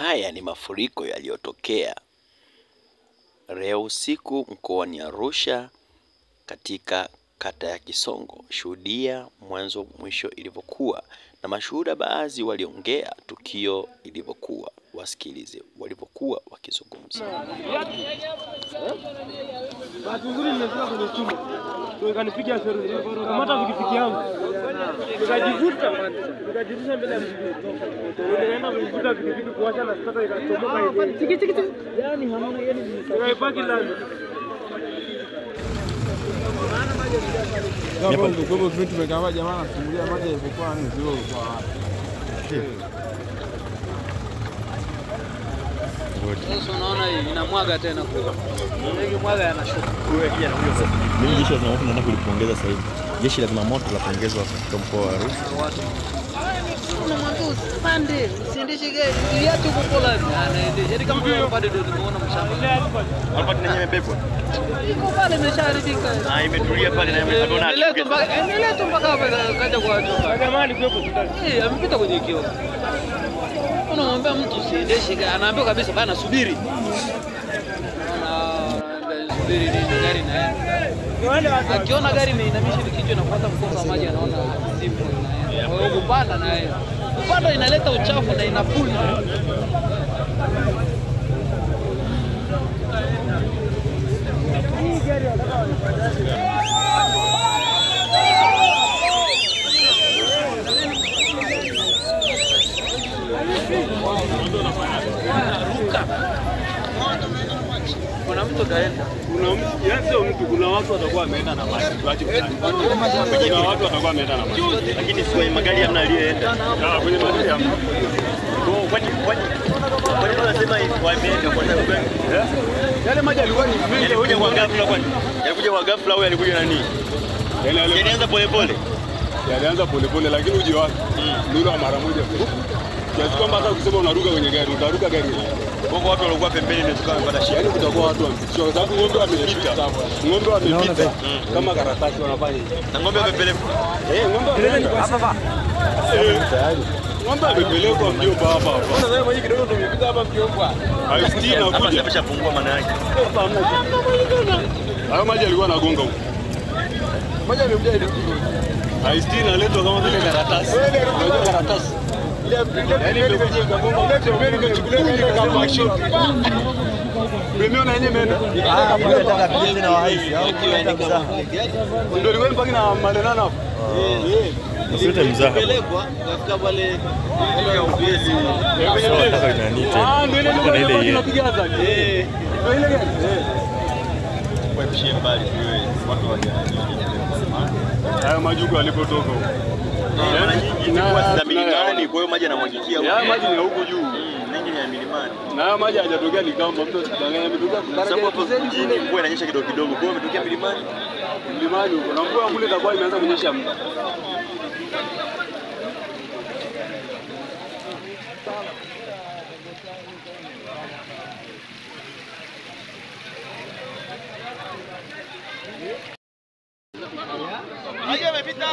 Haya ni mafuriko yaliyotokea leo usiku mkoani Arusha katika kata ya Kisongo. Shuhudia mwanzo mwisho ilivyokuwa, na mashuhuda baadhi waliongea tukio ilivyokuwa. Wasikilize walivyokuwa wakizungumza. Ikanipiga seru. Kamata pikipiki yangu. Nikajivuta, nikajirusha mbele ya. Nikaenda kuivuta pikipiki kuacha na sasa ikachomoka. Yaani hamna yani nikaipaki ndani. Hapo ndio kwa tumekaa jamaa anasimulia maji yalivyokuwa ni zero kwa Sasa unaona hii inamwaga tena kule. Hii mwaga yanashuka. Mimi jeshi la zimamoto naenda kulipongeza sasa hivi. Jeshi la zimamoto lapongezwa katika mkoa wa Arusha. Unamwambia usiendeshe gari. Viatu huko la anaendesha. Kama vile ndio tumeona mshamba. Hapa tena imebebwa. Iko pale imeshaharibika. Na imetulia pale na imeona Endelea tu mpaka endelea tu mpaka hapa kaja kwa watu. Jamaa alikuwepo. Eh, amepita kwenye kioo. Unamwambia mtu usiendeshe gari, anaambiwa kabisa bana subiri. Subiri nini gari naenda. Akiona gari imeinamisha hivi kichwa inafuata mkondo wa maji anaona zipo inaenda. Kupanda naye. Kupanda inaleta uchafu na inapula. Kuna mtu kaenda. yaani. Ah. Yalikuja kwa ghafla au yalikuja na? Yaani Yalianza pole pole. yalianza polepole, lakini uji wake ni mara moja kiasi kwamba hata ukisema unaruka kwenye gari utaruka gari Kwa watu walikuwa pembeni ndio tukawa wamepata shida. yaani kutakuwa watu wamepitishwa kwa sababu ng'ombe wamepita, ng'ombe wamepita kama karatasi wanafanya hivi. Na ng'ombe wamepelekwa. Eh, ng'ombe wamepelekwa hapa hapa. Ng'ombe amepelekwa mjomba hapa hapa. Sasa maji kidogo ndio imepita hapa mjomba. kuja. Hapa shapungua maana yake. Hapa hamna kitu. Hayo maji alikuwa anagonga huko. Maji yamekuja ile na leto kama vile karatasi. Unajua karatasi? Yaani imekuja ikagonga. Lete mbele imechukuliwa ile kama shot. Umeona yenyewe. Ndio ilikuwa mpaka na malenana hapo. Eh. Usilete mzaha. Pelekwa kafika pale ile ya UBS. Nataka nani tena. Ah, ndio ile Kuna ile ile ile. Eh. Ndio ile gani? Eh. Kuepishie mbali wewe watu waje. Hayo majuku alipotoka huko. Mara nyingi zilikuwa za milimani, kwa hiyo maji yanamwagikia huko. Haya maji ni huko juu. Mm, mengi ya milimani. Na haya maji hayajatokea ni kama mtu asidanganya, ametokea Sababu hapo mjini mvua inanyesha kidogo kidogo, kwa hiyo ametokea milimani. milimani huko, na mvua kule itakuwa imeanza kunyesha muda.